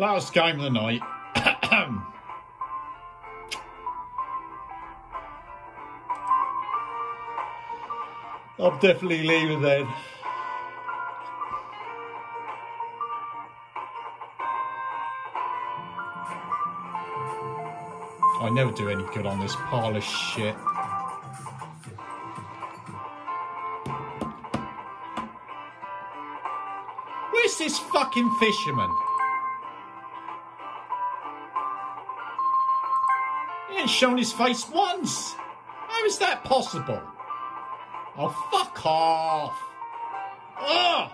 Last game of the night. I'm definitely leaving then. I never do any good on this pile of shit. Where's this fucking fisherman? He ain't shown his face once. How is that possible? Oh, fuck off. Ugh!